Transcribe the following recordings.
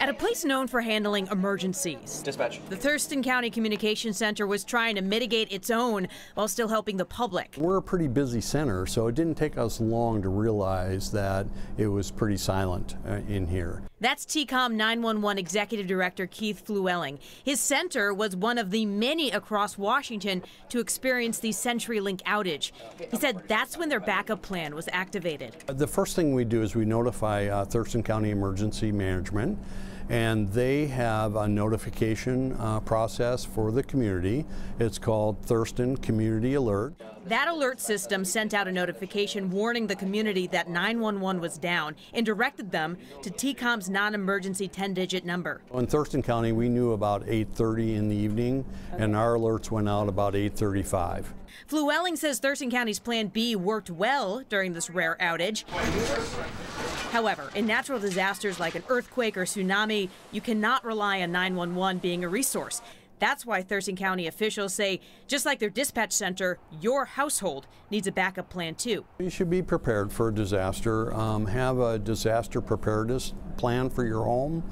At a place known for handling emergencies, Dispatch. the Thurston County Communication Center was trying to mitigate its own while still helping the public. We're a pretty busy center, so it didn't take us long to realize that it was pretty silent uh, in here. That's TCOM 911 Executive Director Keith Flewelling. His center was one of the many across Washington to experience the CenturyLink outage. He said that's when their backup plan was activated. The first thing we do is we notify uh, Thurston County Emergency Management, and they have a notification uh, process for the community. It's called Thurston Community Alert. That alert system sent out a notification warning the community that 911 was down and directed them to TCOM's non-emergency 10-digit number. In Thurston County, we knew about 8:30 in the evening, and our alerts went out about 8:35. Flewelling says Thurston County's Plan B worked well during this rare outage. However, in natural disasters like an earthquake or tsunami, you cannot rely on 911 being a resource. That's why Thurston County officials say, just like their dispatch center, your household needs a backup plan too. You should be prepared for a disaster. Um, have a disaster preparedness plan for your home.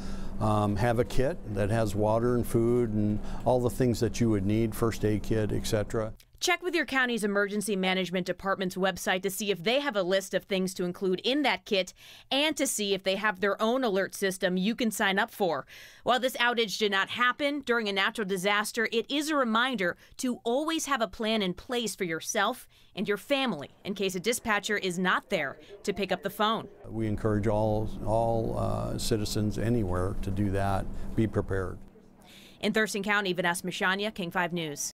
Um, have a kit that has water and food and all the things that you would need, first aid kit, etc. Check with your county's emergency management department's website to see if they have a list of things to include in that kit and to see if they have their own alert system you can sign up for. While this outage did not happen during a natural disaster, it is a reminder to always have a plan in place for yourself and your family in case a dispatcher is not there to pick up the phone. We encourage all, all uh, citizens anywhere to do that. Be prepared. In Thurston County, Vanessa Misciagna, King 5 News.